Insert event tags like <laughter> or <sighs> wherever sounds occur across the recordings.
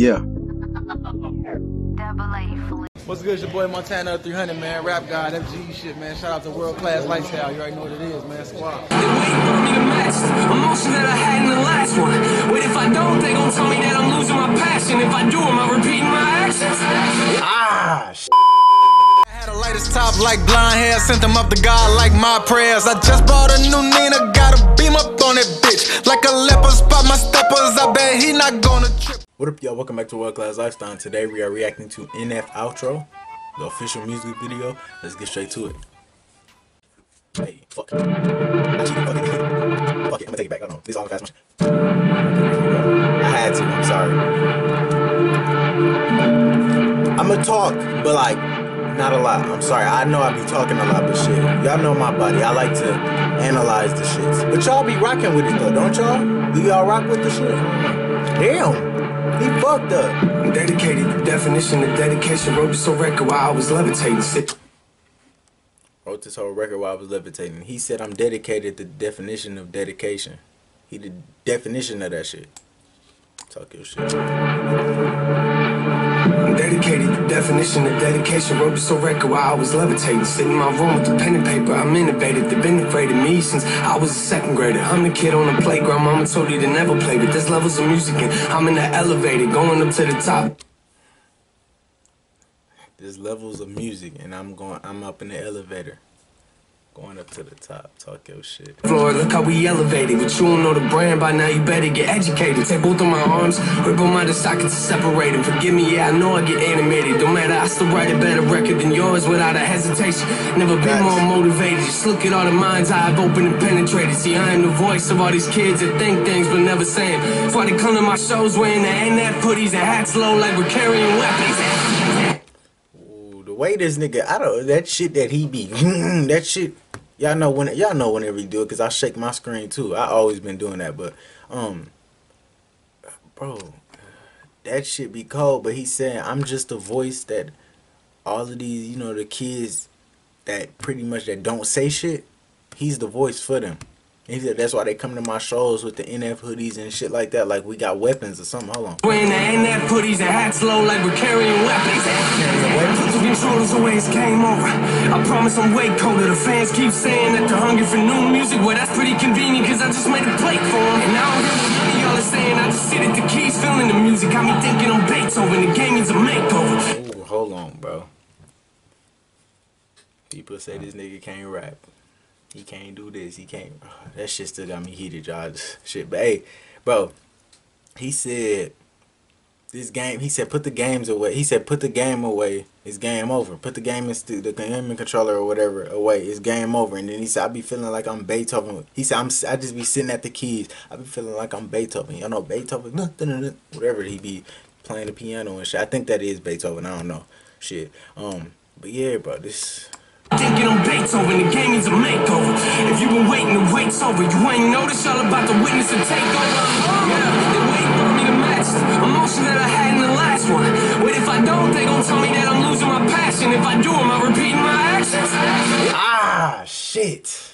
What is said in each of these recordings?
Yeah. What's good? It's your boy Montana 300, man. Rap God, FG shit, man. Shout out to World Class Lifestyle. You already know what it is, man. Squad. They waiting for me to match emotion that I had in the last one. Wait, if I don't, they gon' tell me that I'm losing my passion. If I do, am I repeating my actions? Ah, sh- I had a lightest top like blonde hair. Sent them up to God like my prayers. I just bought a new Nina. Got a beam up on that bitch. Like a leopard spot my steppers. I bet he not gonna trip. What up, y'all? Welcome back to World Class Lifestyle. And Today we are reacting to NF Outro, the official music video. Let's get straight to it. Hey, fuck fuck it. Fuck it. I'm gonna take it back. Hold on. Is all fast motion. I had to. I'm sorry. I'm gonna talk, but like, not a lot. I'm sorry. I know I be talking a lot, but shit. Y'all know my body. I like to analyze the shits. But y'all be rocking with it though, don't y'all? Do y'all rock with the shit? Damn. He fucked up. I'm dedicated. The definition of dedication wrote this whole record while I was levitating. Sit. wrote this whole record while I was levitating. He said I'm dedicated to the definition of dedication. He the definition of that shit. Talk your shit. Dedicated. The definition of dedication wrote this whole record while I was levitating. Sitting in my room with the pen and paper. I'm innovative. They've been afraid of me since I was a second grader. I'm the kid on the playground. Mama told you to never play, but there's levels of music and I'm in the elevator going up to the top. There's levels of music, and I'm going. I'm up in the elevator, going up to the top. Talk your shit. floor. Look how we elevated. But you don't know the brand by now. You better get educated. Take both of my arms, rip them out the sockets and separate them. Forgive me, yeah, I know I get animated. Don't matter, I still write a better record than yours without a hesitation. Never been Facts. more motivated. Just look at all the minds I've opened and penetrated. See, I am the voice of all these kids that think things but never saying. That's why they come to my shows wearing the NF hoodies and hats low like we're carrying weapons. Way this nigga, I don't. That shit that he be, <laughs> that shit. Y'all know when. Y'all know whenever he do it, cause I shake my screen too. I always been doing that, but um, bro, that shit be cold. But he's saying I'm just a voice that all of these, you know, the kids that pretty much that don't say shit. He's the voice for them. He said that's why they come to my shows with the NF hoodies and shit like that. Like we got weapons or something. Hold on. Wearing the NF hoodies and hats low like we're carrying weapons. Put the controllers away, it's game over. I promise I'm way colder. The fans keep saying that they're hungry for new music. Well, that's pretty convenient because I just made a plate for them. And I don't hear what none of y'all are saying. I just sit at the keys feeling the music. Got me thinking on Beethoven. The game needs a makeover. Ooh, hold on, bro. People say this nigga can't rap. He can't do this. He can't. <sighs> that shit still got me heated, y'all. Shit, but hey, bro. He said this game. He said put the games away. He said put the game away. It's game over. Put the game in the gaming controller or whatever away. It's game over. And then he said I be feeling like I'm Beethoven. He said I'm. I just be sitting at the keys. I be feeling like I'm Beethoven. Y'all know Beethoven. Whatever he be playing the piano and shit. I think that is Beethoven. I don't know. Shit. Um. But yeah, bro. This. Thinking on Beethoven. The game needs a makeover. If you've been waiting, the wait's over. You ain't noticed y'all about to witness a takeover. Yeah, they for me to match the emotion that I had in the last one. Wait, if I don't, they gon' tell me that I'm losing my passion. If I do, am I repeating my actions? Ah, shit.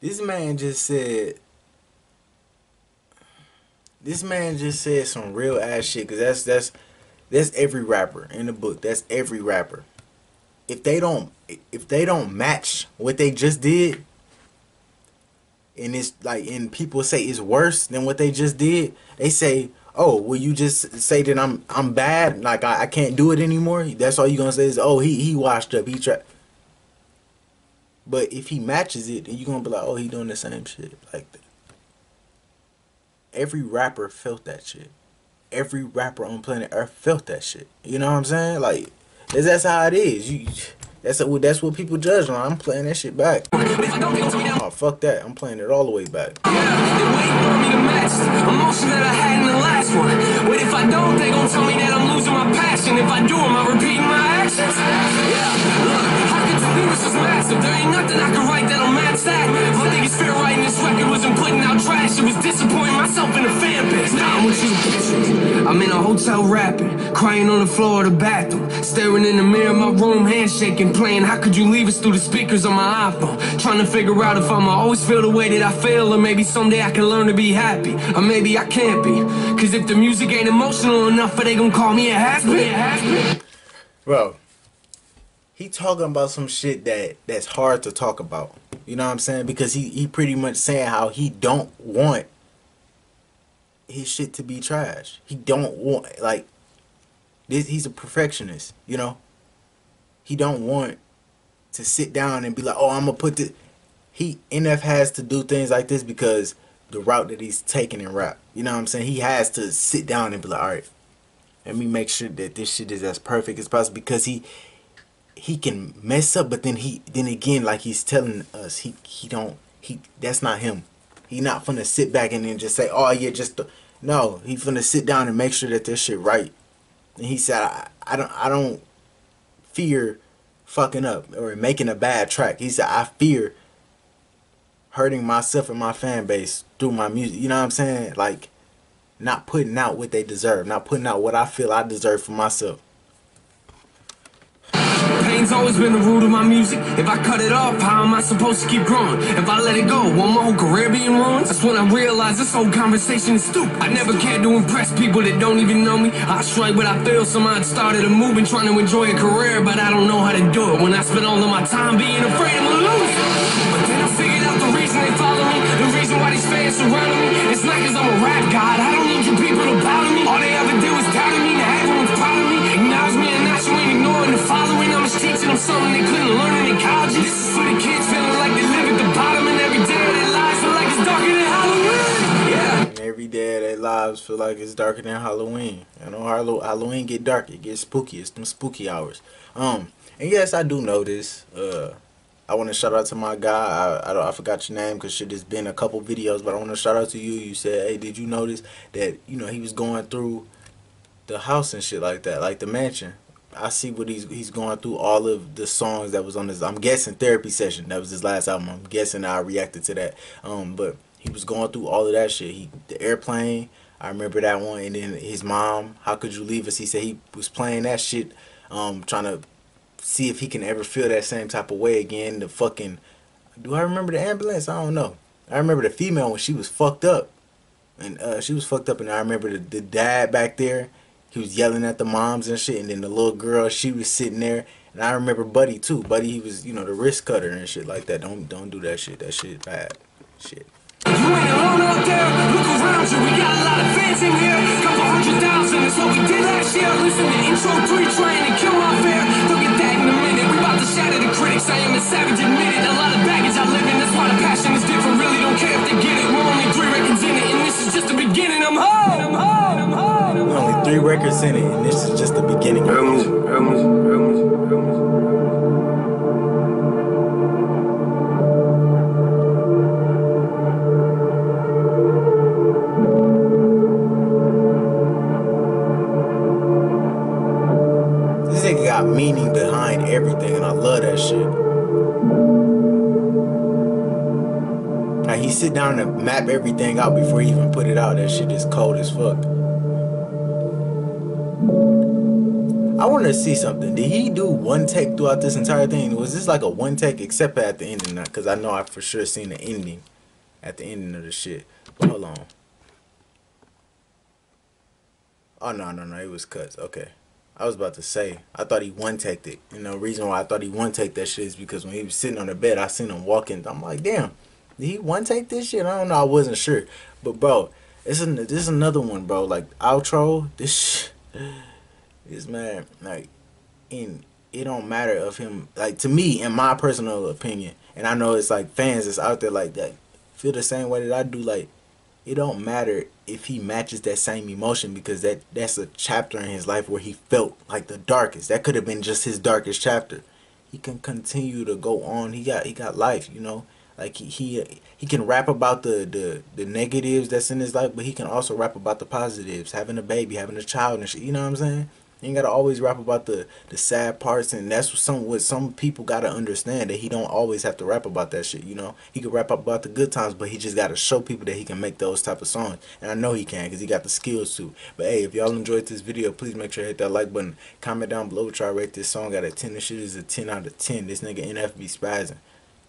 This man just said. This man just said some real ass shit. Cause that's that's that's every rapper in the book. That's every rapper. If they don't if they don't match what they just did, and it's like and people say it's worse than what they just did they say oh will you just say that i'm i'm bad like i, I can't do it anymore that's all you're gonna say is oh he he washed up he tried but if he matches it then you're gonna be like oh he doing the same shit like that every rapper felt that shit every rapper on planet earth felt that shit you know what i'm saying like that's, that's how it is you that's what that's what people judge on. I'm playing that shit back. Oh fuck that! I'm playing it all the way back. If I do, am I repeating my actions? Massive? There ain't nothing I can write that'll match that. My biggest fear writing this record wasn't putting out trash. It was disappointing myself in the fan base. Now I'm with you. I'm in a hotel rapping, crying on the floor of the bathroom. Staring in the mirror of my room, handshaking, playing. How could you leave us through the speakers on my iPhone? Trying to figure out if I'ma always feel the way that I feel, or maybe someday I can learn to be happy, or maybe I can't be. Cause if the music ain't emotional enough, they gon' call me a has-been. Bro, he talking about some shit that that's hard to talk about. You know what I'm saying? Because he he pretty much saying how he don't want his shit to be trash. He don't want like this. He's a perfectionist. You know. He don't want to sit down and be like, oh, I'm gonna put this. He NF has to do things like this because the route that he's taking in rap. You know what I'm saying? He has to sit down and be like, all right, let me make sure that this shit is as perfect as possible because he he can mess up, but then he then again, like he's telling us, he he don't he that's not him. He not finna sit back and then just say, oh yeah, just no. He finna sit down and make sure that this shit right. And he said, I, I don't I don't fear fucking up or making a bad track. He said, I fear hurting myself and my fan base through my music. You know what I'm saying? Like not putting out what they deserve, not putting out what I feel I deserve for myself. Pain's always been the root of my music. If I cut it off, how am I supposed to keep growing? If I let it go, won't my whole career be in? That's when I realized this whole conversation is stupid. I never cared to impress people that don't even know me. I strike what I feel, it started a movement trying to enjoy a career, but I don't know how to do it when I spend all of my time being afraid I'm gonna lose lives feel like it's darker than Halloween. You know, Halloween get dark, it gets spooky. It's them spooky hours. Um, and yes, I do know this. Uh, I want to shout out to my guy. I, I, I forgot your name because shit has been a couple videos, but I want to shout out to you. You said, hey, did you notice that you know he was going through the house and shit like that, like the mansion. I see what he's he's going through all of the songs that was on his I'm guessing therapy session. That was his last album. I'm guessing I reacted to that. Um, but he was going through all of that shit. He the airplane. I remember that one, and then his mom. How could you leave us? He said he was playing that shit, um, trying to see if he can ever feel that same type of way again. The fucking. Do I remember the ambulance? I don't know. I remember the female when she was fucked up, and uh, she was fucked up, and I remember the, the dad back there he was yelling at the moms and shit, and then the little girl, she was sitting there. And I remember Buddy too. Buddy, he was, you know, the wrist cutter and shit like that. Don't don't do that shit. That shit bad. Shit. You ain't alone out there. Look around you. We got a lot of fans in here. Couple hundred thousand. That's what we did last year. Listen to intro three, trying to kill my fear. Look at that in a minute. We about to shatter the critics. I am a savage, admit it. A lot of baggage I live in. That's why the passion is different. Really don't care if they get it. We're only three records in it, and this is just the beginning. I'm home. I'm home. I'm home. We're only three records in it, and this is just the beginning. Real music. Real music. Real music. Real music. He sit down and map everything out before he even put it out. That shit is cold as fuck. I want to see something. Did he do one take throughout this entire thing? Was this like a one take except at the ending? Because I know I for sure seen the ending at the ending of the shit. But hold on. Oh no no no! It was cuts. Okay. I was about to say, I thought he one taked it. You know, reason why I thought he one take that shit is because when he was sitting on the bed, I seen him walking. I'm like, damn, did he one take this shit? I don't know. I wasn't sure, but bro, it's an, this is another one, bro. Like outro, this <sighs> is man, like, in it don't matter of him. Like to me, in my personal opinion, and I know it's like fans that's out there like that feel the same way that I do. Like, it don't matter if he matches that same emotion because that that's a chapter in his life where he felt like the darkest. That could have been just his darkest chapter. He can continue to go on. He got he got life, you know. Like he he, can rap about the, the the negatives that's in his life, but he can also rap about the positives, having a baby, having a child and shit. You know what I'm saying? You ain't gotta always rap about the the sad parts, and that's what some what some people gotta understand that he don't always have to rap about that shit. You know, he can rap about the good times, but he just gotta show people that he can make those type of songs. And I know he can because he got the skills to. But hey, if y'all enjoyed this video, please make sure to hit that like button. Comment down below try rate this song out of ten. This shit is a ten out of ten. This nigga NF be spazzing.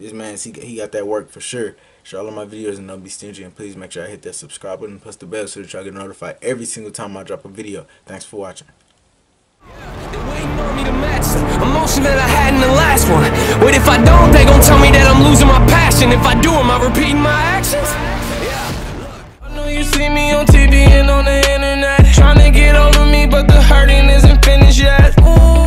This man, he, he got that work for sure. Share all of my videos and don't be stingy. And please make sure I hit that subscribe button plus the bell so that y'all get notified every single time I drop a video. Thanks for watching. Emotion that I had in the last one if I don't, they gon' tell me that I'm losing my passion If I do, am I repeating my actions? Yeah. I know you see me on TV and on the internet Trying to get over me, but the hurting isn't finished yet Ooh.